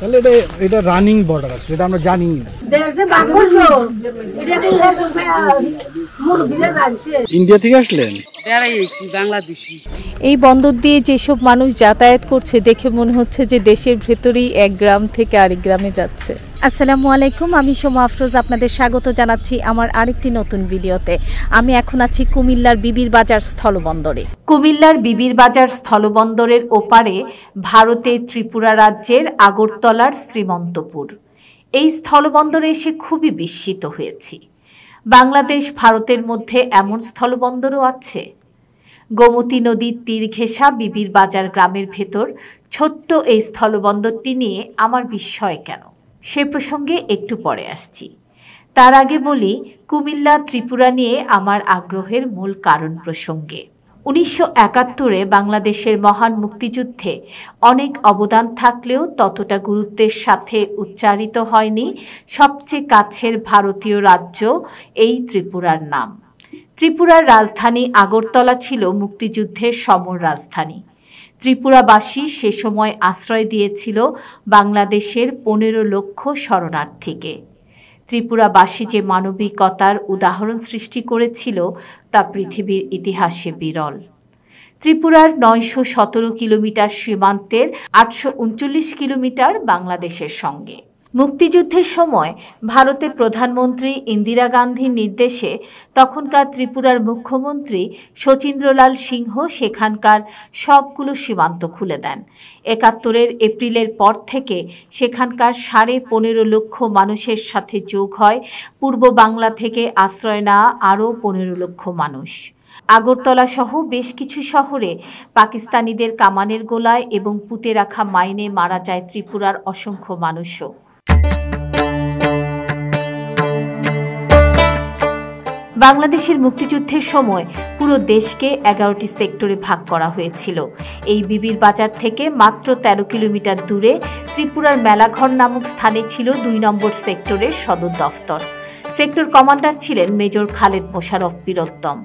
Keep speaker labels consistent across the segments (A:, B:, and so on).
A: তাহলে এটা এটা রানিং বর্ডার আছে এটা আমরা জানি না ইন্ডিয়া থেকে আসলেন?
B: এই বন্দর দিয়ে যেসব মানুষ যাতায়াত করছে দেখে মনে হচ্ছে যে দেশের ভেতরেই এক গ্রাম থেকে আরেক গ্রামে যাচ্ছে। আসসালামু আলাইকুম, আমি সোমা আফরোজ আপনাদের স্বাগত জানাচ্ছি আমার আরেকটি নতুন ভিডিওতে। আমি এখন আছি কুমিল্লার বিবির বাজার স্থলবন্দরে। কুমিল্লার বিবির বাজার স্থলবন্দরের ওপারে ভারতের ত্রিপুরা রাজ্যের আগরতলার শ্রীমন্তপুর। এই স্থলবন্দরে এসে খুবই বিস্মিত হয়েছি। বাংলাদেশ ভারতের মধ্যে এমন স্থলবন্দরও আছে। গোমতী নদীর তীর ঘেঁষা বিবির বাজার গ্রামের ভেতর ছোট্ট এই স্থলবন্দরটি নিয়ে আমার বিস্ময় কেন? সে প্রসঙ্গে একটু পরে আসছি। তার আগে বলি, কুমিল্লা ত্রিপুরা নিয়ে আমার আগ্রহের মূল কারণ প্রসঙ্গে। উনিশশো একাত্তরে বাংলাদেশের মহান মুক্তিযুদ্ধে অনেক অবদান থাকলেও ততটা গুরুত্বের সাথে উচ্চারিত হয়নি সবচেয়ে কাছের ভারতীয় রাজ্য এই ত্রিপুরার নাম। ত্রিপুরার রাজধানী আগরতলা ছিল মুক্তিযুদ্ধের সমর রাজধানী। ত্রিপুরাবাসী সে সময় আশ্রয় দিয়েছিল বাংলাদেশের পনেরো লক্ষ শরণার্থীকে। ত্রিপুরাবাসী যে মানবিকতার উদাহরণ সৃষ্টি করেছিল তা পৃথিবীর ইতিহাসে বিরল। ত্রিপুরার নয়শো সতেরো কিলোমিটার সীমান্তের আটশো উনচল্লিশ কিলোমিটার বাংলাদেশের সঙ্গে। মুক্তিযুদ্ধের সময় ভারতের প্রধানমন্ত্রী ইন্দিরা গান্ধীর নির্দেশে তখনকার ত্রিপুরার মুখ্যমন্ত্রী শচীন্দ্রলাল সিংহ সেখানকার সবগুলো সীমান্ত খুলে দেন। একাত্তরের এপ্রিলের পর থেকে সেখানকার সাড়ে পনেরো লক্ষ মানুষের সাথে যোগ হয়। পূর্ব বাংলা থেকে আশ্রয় নেওয়া আরও পনেরো লক্ষ মানুষ। আগরতলা সহ বেশ কিছু শহরে পাকিস্তানিদের কামানের গোলায় এবং পুঁতে রাখা মাইনে মারা যায় ত্রিপুরার অসংখ্য মানুষও। বাংলাদেশের মুক্তিযুদ্ধের সময় পুরো দেশকে এগারোটি সেক্টরে ভাগ করা হয়েছিল। এই বিবির বাজার থেকে মাত্র ১৩ কিলোমিটার দূরে ত্রিপুরার মেলাঘর নামক স্থানে ছিল দুই নম্বর সেক্টরের সদর দফতর। সেক্টর কমান্ডার ছিলেন মেজর খালেদ মোশারফ বীরোত্তম।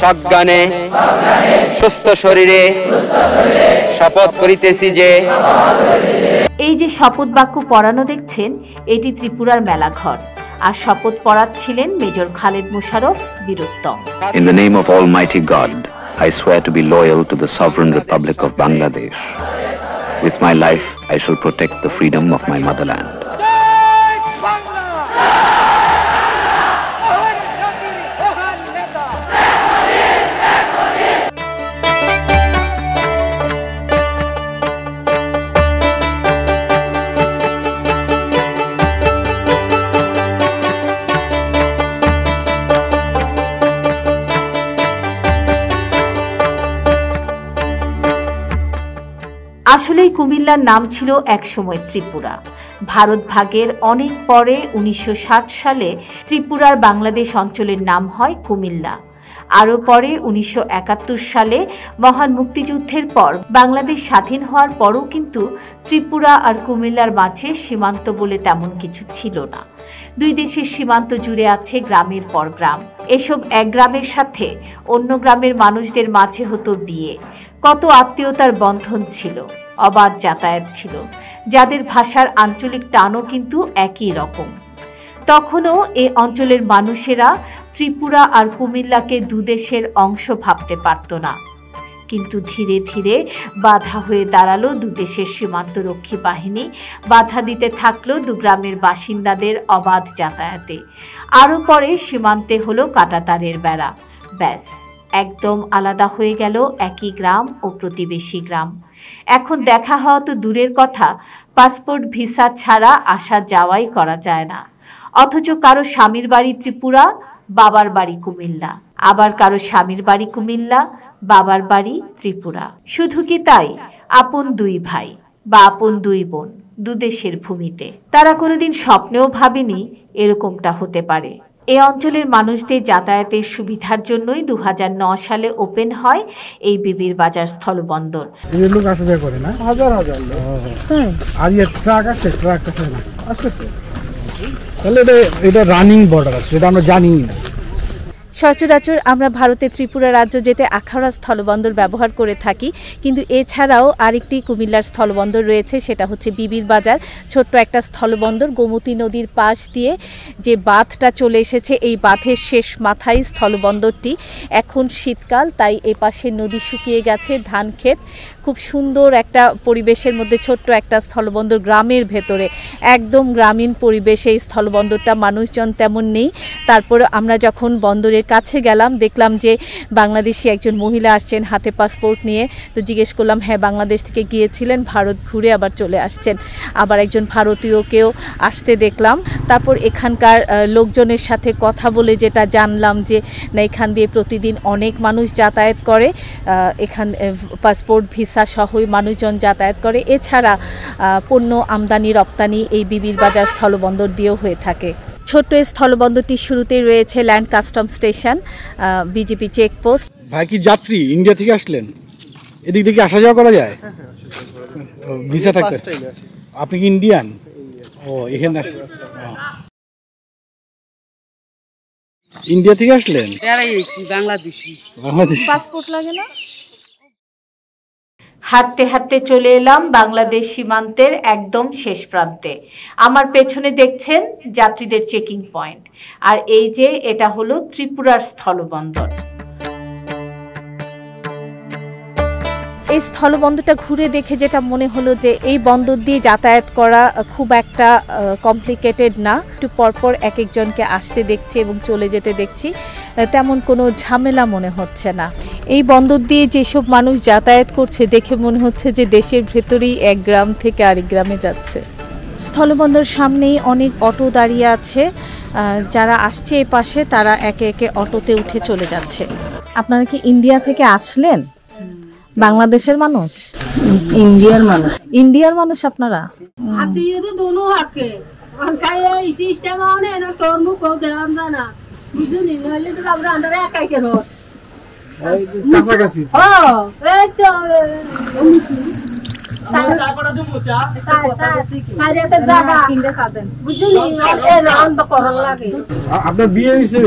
C: সজ্ঞানে, সুস্থ শরীরে, শপথ করিতেছি যে
B: এই যে শপথ বাক্য পড়ানো দেখছেন, এটি ত্রিপুরার মেলাঘর। আর শপথ পড়াচ্ছিলেন major Khaled Musharraf Bir Uttom.
D: In the name of almighty God I swear to be loyal to the sovereign republic of Bangladesh with my life I should protect the freedom of my motherland
B: আসলেই কুমিল্লার নাম ছিল একসময় ত্রিপুরা। ভারত ভাগের অনেক পরে উনিশশো ষাট সালে ত্রিপুরার বাংলাদেশ অঞ্চলের নাম হয় কুমিল্লা। আরও পরে উনিশশো একাত্তর সালে মহান মুক্তিযুদ্ধের পর বাংলাদেশ স্বাধীন হওয়ার পরও কিন্তু ত্রিপুরা আর কুমিল্লার মাঝে সীমান্ত বলে তেমন কিছু ছিল না। দুই দেশের সীমান্ত জুড়ে আছে গ্রামের পর গ্রাম। এসব এক গ্রামের সাথে অন্য গ্রামের মানুষদের মাঝে হতো বিয়ে। কত আত্মীয়তার বন্ধন ছিল, অবাধ যাতায়াত ছিল, যাদের ভাষার আঞ্চলিক টানও কিন্তু একই রকম। তখনও এ অঞ্চলের মানুষেরা ত্রিপুরা আর কুমিল্লাকে দুদেশের অংশ ভাবতে পারত না। কিন্তু ধীরে ধীরে বাধা হয়ে দাঁড়াল দুদেশের সীমান্তরক্ষী বাহিনী। বাধা দিতে থাকল দু গ্রামের বাসিন্দাদের অবাধ যাতায়াতে। আরও পরে সীমান্তে হলো কাটাতারের বেড়া। ব্যাস, একদম আলাদা হয়ে গেল একই গ্রাম ও প্রতিবেশী গ্রাম। এখন দেখা হওয়া তো দূরের কথা, পাসপোর্ট, ভিসা ছাড়া আসা যাওয়াই করা যায় না। অথচ কারও স্বামীর বাড়ি ত্রিপুরা বাবার বাড়ি কুমিল্লা। আবার কারও স্বামীর বাড়ি কুমিল্লা বাবার বাড়ি ত্রিপুরা। শুধু কি তাই? আপন দুই ভাই বা আপন দুই বোন দুদেশের ভূমিতে। তারা কোনোদিন স্বপ্নেও ভাবেনি এরকমটা হতে পারে। এ অঞ্চলের মানুষদের যাতায়াতের সুবিধার জন্যই দু সালে ওপেন হয় এই বিবির বাজার স্থলবন্দর।
A: এই লোক আসা করে না? হাজার হাজার লোক। আর ট্রাক আছে ট্রাক আছে না? আছে তো। তাহলে এটা এটা রানিং বর্ডার আছে এটা আমরা জানি না।
B: সচরাচর আমরা ভারতের ত্রিপুরা রাজ্য যেতে আখাউড়া স্থলবন্দর ব্যবহার করে থাকি, কিন্তু এছাড়াও আরেকটি কুমিল্লার স্থলবন্দর রয়েছে, সেটা হচ্ছে বিবির বাজার। ছোট্ট একটা স্থলবন্দর, গোমতী নদীর পাশ দিয়ে যে বাঁধটা চলে এসেছে, এই বাঁধের শেষ মাথায় স্থলবন্দরটি। এখন শীতকাল, তাই এ পাশে নদী শুকিয়ে গেছে, ধান ক্ষেত। খুব সুন্দর একটা পরিবেশের মধ্যে ছোট্ট একটা স্থলবন্দর গ্রামের ভেতরে। একদম গ্রামীণ পরিবেশে এই স্থলবন্দরটা মানুষজন তেমন নেই। তারপরে আমরা যখন বন্দরের কাছে গেলাম, দেখলাম যে বাংলাদেশি একজন মহিলা আসছেন হাতে পাসপোর্ট নিয়ে। তো জিজ্ঞেস করলাম হ্যাঁ বাংলাদেশ থেকে গিয়েছিলেন, ভারত ঘুরে আবার চলে আসছেন। আবার একজন ভারতীয়কেও আসতে দেখলাম। তারপর এখানকার লোকজনের সাথে কথা বলে যেটা জানলাম যে, না, এখান দিয়ে প্রতিদিন অনেক মানুষ যাতায়াত করে। এখান পাসপোর্ট ভিসা সহই মানুষজন যাতায়াত করে। এছাড়া পণ্য আমদানি, রপ্তানি এই বিবির বাজার স্থলবন্দর দিয়েও হয়ে থাকে। ছোট্ট এই স্থলবন্দরটির শুরুতেই রয়েছে land custom station BJP checkpost.
A: ভাই কি যাত্রী ইন্ডিয়া থেকে আসলেন? এদিক থেকে আসা যাওয়া করা যায়? ভিসা থাকতে। আপনি কি ইন্ডিয়ান ও এখানে আসলেন ইন্ডিয়া থেকে আসলেন?
E: বাংলাদেশি।
A: বাংলাদেশ।
B: পাসপোর্ট লাগে না? হাঁটতে হাঁটতে চলে এলাম বাংলাদেশ সীমান্তের একদম শেষ প্রান্তে। আমার পেছনে দেখছেন যাত্রীদের চেকিং পয়েন্ট। আর এই যে এটা হলো ত্রিপুরার স্থলবন্দর। এই স্থলবন্দরটা ঘুরে দেখে যেটা মনে হলো যে এই বন্দর দিয়ে যাতায়াত করা খুব একটা কমপ্লিকেটেড না। একটু পরপর এক একজনকে আসতে দেখছি এবং চলে যেতে দেখছি। তেমন কোনো ঝামেলা মনে হচ্ছে না। এই বন্দর দিয়ে যেসব মানুষ যাতায়াত করছে, দেখে মনে হচ্ছে যে দেশের ভেতরেই এক গ্রাম থেকে আরেক গ্রামে যাচ্ছে। স্থলবন্দর সামনেই অনেক অটো দাঁড়িয়ে আছে। যারা আসছে এ পাশে তারা একে একে অটোতে উঠে চলে যাচ্ছে। আপনারা কি ইন্ডিয়া থেকে আসলেন? বাংলাদেশের মানুষ?
F: ইন্ডিয়ার মানুষ।
B: ইন্ডিয়ার মানুষ আপনারা?
A: আপনার বিয়ে হয়েছে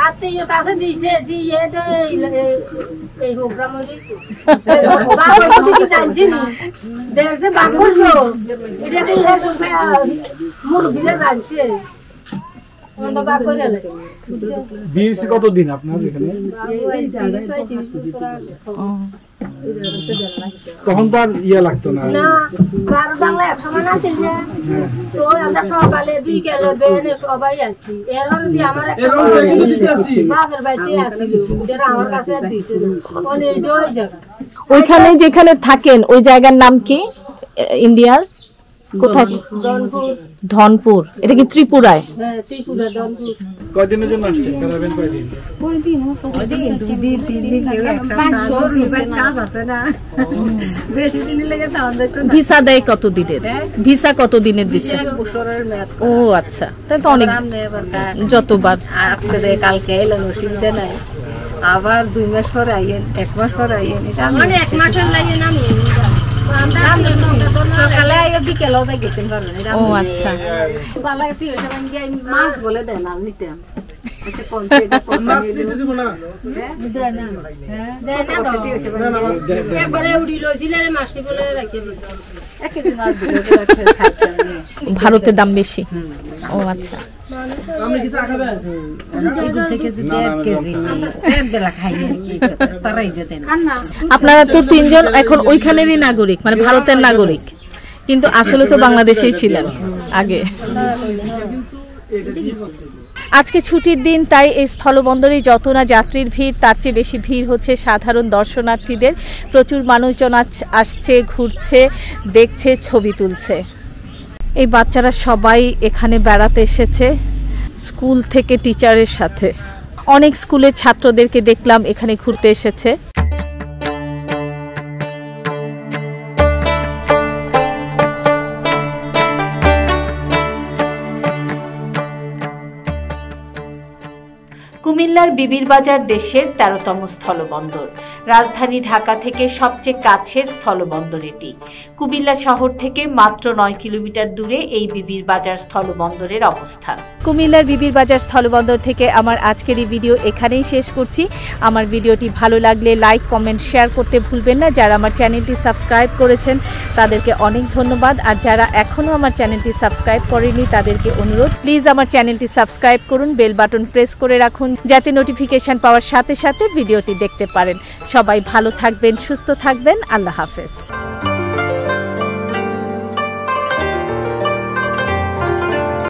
F: আত্মীয় কাছে দিছে দিয়ে এই- প্রোগ্রাম হয়েছে বাকর দিকে জানছি দেখছে বাকর এটা কি মুরগিরা জানছে
A: হয়েছে কতদিন আপনার এখানে? তখন তো আর ইয়ে লাগতো না।
F: না বারো বাংলা এক সময় না ছিল তো আমরা সকালে বিকেলে বেনে সবাই আসছি এরপরে দিয়ে আমার একটা বাপের বাড়িতে যেটা আমার কাছে আর দিছিল ওই জায়গা।
B: ওইখানে যেখানে থাকেন ওই জায়গার নাম কি? ইন্ডিয়ার? কোথায়
F: দনপুর
B: ধনপুর। এটা কি ত্রিপুরায়?
F: হ্যাঁ
B: ভিসা দেয় কত দিনের ভিসা কত দিনের দিচ্ছে? ও আচ্ছা। তাই তো অনেক যতবার।
G: কালকে এলেন অসুবিধা নাই। আবার দুই মাস পরে আইয়েন এক মাস পরে আইয়েন এটা
F: মানে এক মাসের
B: আচ্ছা। ভারতের দাম বেশি ও আচ্ছা আপনারা তো তিনজন এখন ওইখানেরই নাগরিক মানে ভারতের নাগরিক কিন্তু আসলে তো বাংলাদেশেই ছিলেন আগে আজকে ছুটির দিন তাই এই স্থলবন্দরে যত না যাত্রীর ভিড় তার চেয়ে বেশি ভিড় হচ্ছে সাধারণ দর্শনার্থীদের প্রচুর মানুষজন আছ- আসছে ঘুরছে দেখছে ছবি তুলছে এই বাচ্চারা সবাই এখানে বেড়াতে এসেছে, স্কুল থেকে টিচারের সাথে। অনেক স্কুলের ছাত্রদেরকে দেখলাম এখানে ঘুরতে এসেছে। কুমিল্লা কুমিল্লার বিবিরবাজার দেশের তেরোতম স্থলবন্দর। রাজধানী ঢাকা থেকে সবচেয়ে কাছের স্থলবন্দর এটি কুমিল্লা শহর থেকে মাত্র নয় কিলোমিটার দূরে এই বিবিরবাজার স্থলবন্দরের অবস্থান। কুমিল্লার বিবিরবাজার স্থলবন্দর থেকে আমার আজকের এই ভিডিও এখানেই শেষ করছি। আমার ভিডিওটি ভালো লাগলে লাইক, কমেন্ট, শেয়ার করতে ভুলবেন না। যারা আমার চ্যানেলটি সাবস্ক্রাইব করেছেন, তাদেরকে অনেক ধন্যবাদ। আর যারা এখনও আমার চ্যানেলটি সাবস্ক্রাইব করেনি তাদেরকে অনুরোধ, প্লিজ আমার চ্যানেলটি সাবস্ক্রাইব করুন, বেল বাটন প্রেস করে রাখুন যাতে নোটিফিকেশন পাওয়ার সাথে সাথে ভিডিওটি দেখতে পারেন। সবাই ভালো থাকবেন, সুস্থ থাকবেন। আল্লাহ হাফেজ।